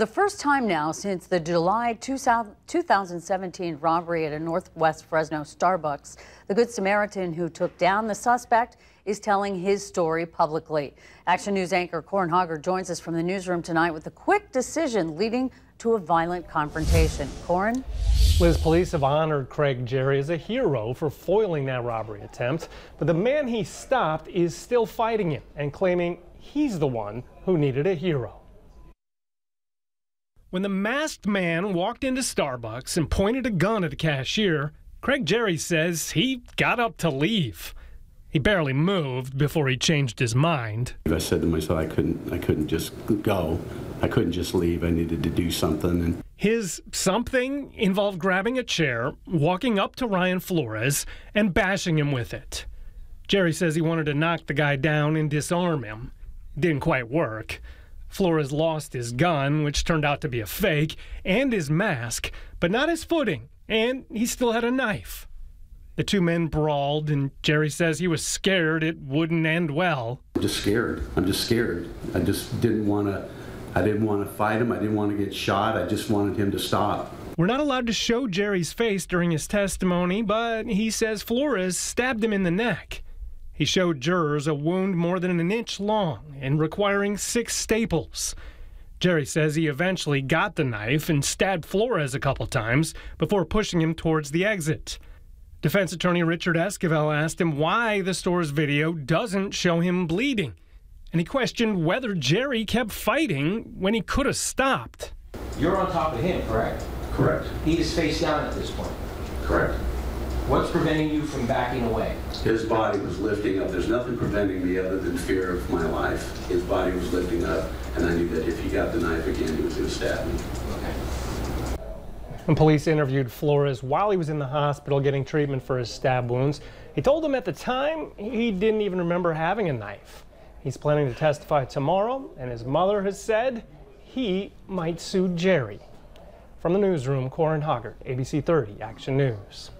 The first time now since the July 2017 robbery at a Northwest Fresno Starbucks, the Good Samaritan who took down the suspect is telling his story publicly. Action News anchor Corin Hoggard joins us from the newsroom tonight with a quick decision leading to a violent confrontation. Corin? Liz, police have honored Craig Jerry as a hero for foiling that robbery attempt, but the man he stopped is still fighting him and claiming he's the one who needed a hero. When the masked man walked into Starbucks and pointed a gun at the cashier, Craig Jerry says he got up to leave. He barely moved before he changed his mind. I said to myself, I couldn't, I couldn't just go. I couldn't just leave. I needed to do something. And his something involved grabbing a chair, walking up to Ryan Flores, and bashing him with it. Jerry says he wanted to knock the guy down and disarm him. It didn't quite work. Flores lost his gun, which turned out to be a fake, and his mask, but not his footing, and he still had a knife. The two men brawled, and Jerry says he was scared it wouldn't end well. I'm just scared. I'm just scared. I just didn't want to. I didn't want to fight him. I didn't want to get shot. I just wanted him to stop. We're not allowed to show Jerry's face during his testimony, but he says Flores stabbed him in the neck. He showed jurors a wound more than an inch long and requiring six staples. Jerry says he eventually got the knife and stabbed Flores a couple times before pushing him towards the exit. Defense attorney Richard Esquivel asked him why the store's video doesn't show him bleeding, and he questioned whether Jerry kept fighting when he could have stopped. You're on top of him, correct? Correct. He is face down at this point. Correct. What's preventing you from backing away? His body was lifting up. There's nothing preventing me other than fear of my life. His body was lifting up, and I knew that if he got the knife again, he was going to stab me. Okay. When police interviewed Flores while he was in the hospital getting treatment for his stab wounds, he told them at the time he didn't even remember having a knife. He's planning to testify tomorrow, and his mother has said he might sue Jerry. From the newsroom, Corin Hoggard, ABC 30 Action News.